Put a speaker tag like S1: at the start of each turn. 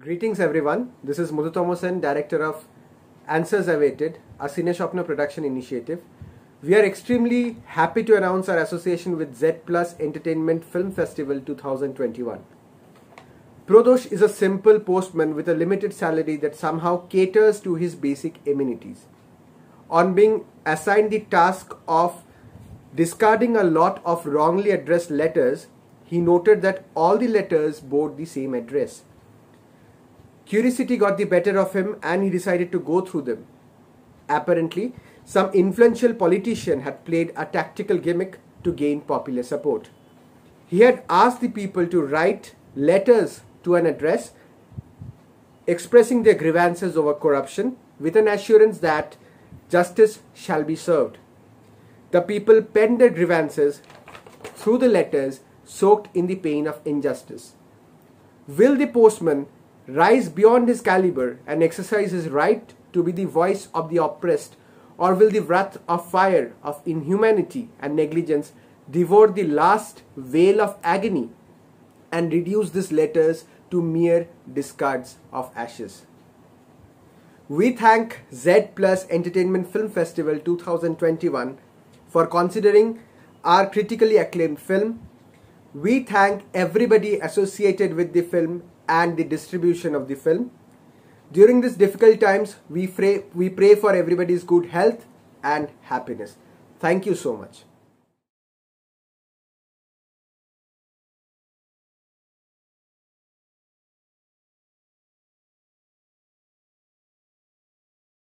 S1: Greetings everyone. This is Madhutamo Sen, Director of Answers Awaited, a Cine Shopner production initiative. We are extremely happy to announce our association with Z Plus Entertainment Film Festival 2021. Pradosh is a simple postman with a limited salary that somehow caters to his basic amenities. On being assigned the task of discarding a lot of wrongly addressed letters, he noted that all the letters bore the same address. Curiosity got the better of him and he decided to go through them. Apparently, some influential politician had played a tactical gimmick to gain popular support. He had asked the people to write letters to an address expressing their grievances over corruption with an assurance that justice shall be served. The people penned their grievances through the letters soaked in the pain of injustice. Will the postman rise beyond his caliber and exercise his right to be the voice of the oppressed, or will the wrath of fire of inhumanity and negligence devour the last veil of agony and reduce these letters to mere discards of ashes? We thank Z Plus Entertainment Film Festival 2021 for considering our critically acclaimed film. We thank everybody associated with the film and the distribution of the film. During these difficult times, we pray, we pray for everybody's good health and happiness. Thank you so much.